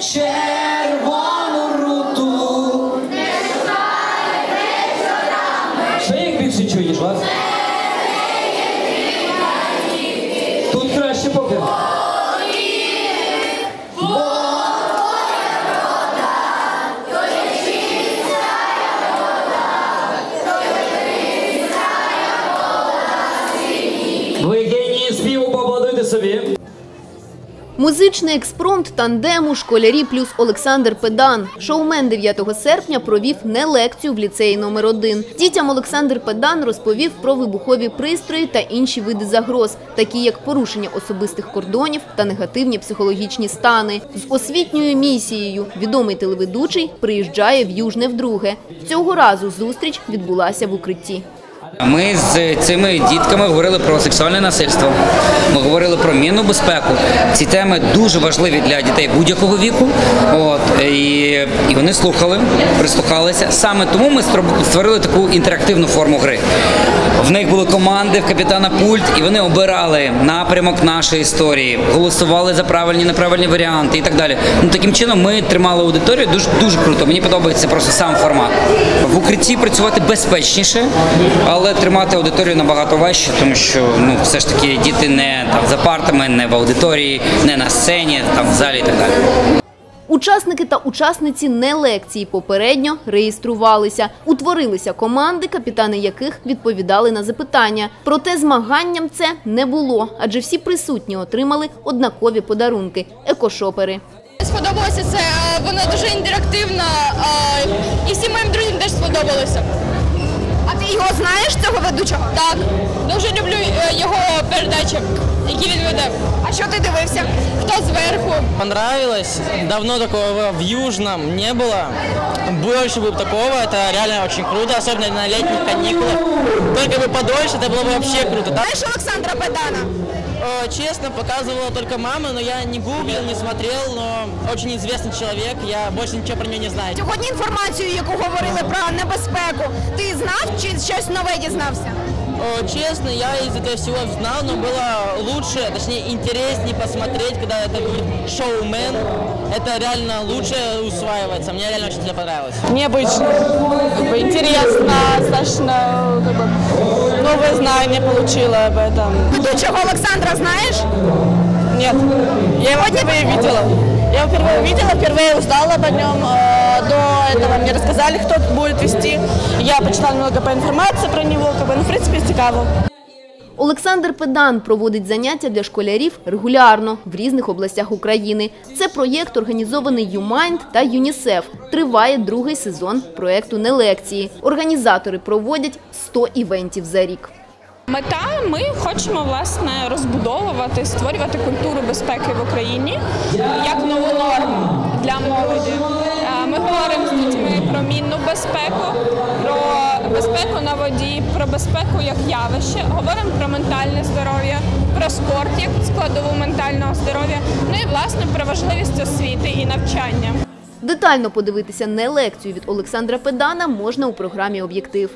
червону руту. Ще як більше чуєш вас? Тут краще поки. Ви Музичний експромт тандему школярі плюс Олександр Педан. Шоумен 9 серпня провів не лекцію в ліцеї номер 1 Дітям Олександр Педан розповів про вибухові пристрої та інші види загроз, такі як порушення особистих кордонів та негативні психологічні стани. З освітньою місією відомий телеведучий приїжджає в Южне вдруге. Цього разу зустріч відбулася в укритті. Ми з цими дітками говорили про сексуальне насильство. Ми говорили про мінну безпеку. Ці теми дуже важливі для дітей будь-якого віку. От і, вони слухали, прислухалися. Саме тому ми створили таку інтерактивну форму гри. В них були команди в капітана пульт, і вони обирали напрямок нашої історії, голосували за правильні неправильні варіанти і так далі. Ну таким чином ми тримали аудиторію дуже дуже круто. Мені подобається просто сам формат. В укритті працювати безпечніше, але тримати аудиторію набагато важче, тому що ну все ж таки діти не там за партами, не в аудиторії, не на сцені, там в залі і так далі. Учасники та учасниці не лекції попередньо реєструвалися. Утворилися команди, капітани яких відповідали на запитання. Проте змаганням це не було, адже всі присутні отримали однакові подарунки екошопери. Сподобалося це, воно дуже інтерактивно е, і всім моїм друзям теж сподобалося. А ти його знаєш, цього ведучого? Так. Дуже люблю е, його передачі, які він веде. А що ти дивився? Хто зверху? Понравилось. Давно такого в Южном не было. Больше бы такого. Это реально очень круто, особенно на летних каникулах. Только бы подольше, это было бы вообще круто. Да? Знаєш Олександра Педана? Э, Честно, показывала только мама, но я не гуглил, не смотрел, но очень известный человек. Я больше ничего про него не знаю. Сьогодні інформацію, яку говорили про небезпеку, ти знав чи щось нове дізнався? Э, Честно, я из этого всего знал, но было лучше, точнее интереснее посмотреть, когда это говорит шоумен. Это реально лучше усваивается. Мне реально очень сильно понравилось. необычно, как бы интересно, достаточно как бы, новые знания получила об этом. Ведучого Олександра знаєш? Нет, я его впервые видела. Я его впервые увидела, впервые узнала об нем. Э, До этого мне рассказали, кто будет вести. Я почитала немного по информации про него, как бы, ну, в принципе, цікаво. Олександр Педан проводить заняття для школярів регулярно в різних областях України. Це проєкт, організований ЮМайнд та ЮНІСЕФ. Триває другий сезон проєкту «Не лекції». Організатори проводять 100 івентів за рік. Мета ми хочемо власне розбудовувати, створювати культуру безпеки в Україні як нову норму для молоді. Безпеку як явище. Говоримо про ментальне здоров'я, про спорт як складову ментального здоров'я. Ну і власне про важливість освіти і навчання. Детально подивитися «Не лекцію» від Олександра Педана можна у програмі «Об'єктив».